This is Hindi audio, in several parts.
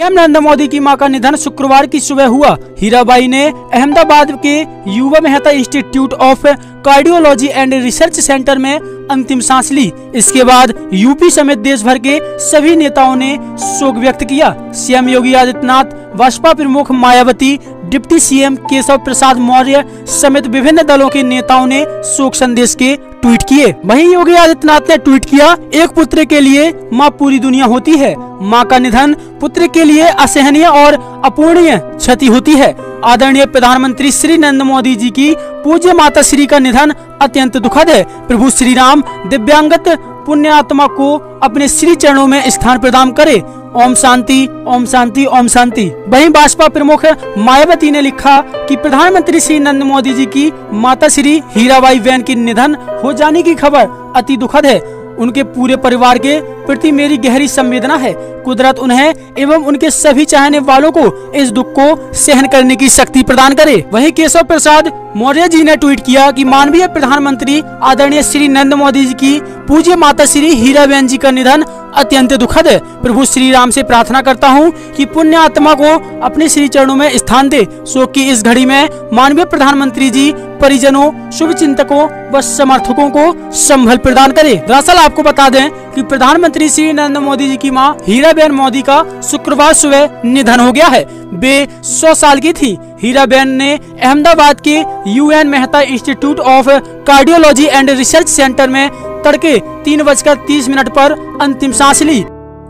पीएम नरेंद्र मोदी की माँ का निधन शुक्रवार की सुबह हुआ। हीराबाई ने अहमदाबाद के युवा Mehta institute of cardiology and research centre में अंतिम सांस ली। इसके बाद यूपी समेत देश भर के सभी नेताओं ने शोक व्यक्त किया। सीएम योगी आदित्यनाथ बसपा प्रमुख मायावती, डिप्टी सीएम केशव प्रसाद मौर्य समेत विभिन्न दलों के नेताओं ने शोक संदेश के ट्वीट किए। वहीं योगी आदित्यनाथ ने ट्वीट किया, एक पुत्र के लिए माँ पूरी दुनिया होती है। माँ का निधन पुत्र के लिए असहनीय और अपूर्णीय क्षति होती है। आदरणीय प्रधानमंत्री श्री नरेंद्र मोदी जी की पूज्य माता श्री का निधन अत्यंत दुखद है। प्रभु श्री राम दिव्यांगत पुण्य आत्मा को अपने श्री चरणों में स्थान प्रदान करे। ओम शांति ओम शांति ओम शांति। वहीं भाजपा प्रमुख मायावती ने लिखा कि प्रधानमंत्री श्री नरेंद्र मोदी जी की माता श्री हीराबाई बहन की निधन हो जाने की खबर अति दुखद है। उनके पूरे परिवार के प्रति मेरी गहरी संवेदना है। कुदरत उन्हें एवं उनके सभी चाहने वालों को इस दुख को सहन करने की शक्ति प्रदान करे। वहीं केशव प्रसाद मौर्य जी ने ट्वीट किया कि मानवीय प्रधानमंत्री आदरणीय श्री नरेंद्र मोदी जी की पूज्य माता श्री हीरा बहन जी का निधन अत्यंत दुखद प्रभु श्री राम से प्रार्थना करता हूँ कि पुण्य आत्मा को अपने श्री चरणों में स्थान दे शोक की इस घड़ी में मानवीय प्रधानमंत्री जी, परिजनों शुभ चिंतकों व समर्थकों को संभल प्रदान करे। दरअसल आपको बता दें कि प्रधानमंत्री श्री नरेंद्र मोदी जी की माँ हीराबेन मोदी का शुक्रवार सुबह निधन हो गया है। वे सौ साल की थी। हीरा हीराबेन ने अहमदाबाद के UN Mehta institute of cardiology and research centre में तड़के तीन बजकर तीस मिनट पर अंतिम सांस ली।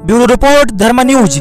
Bureau report Dharm news.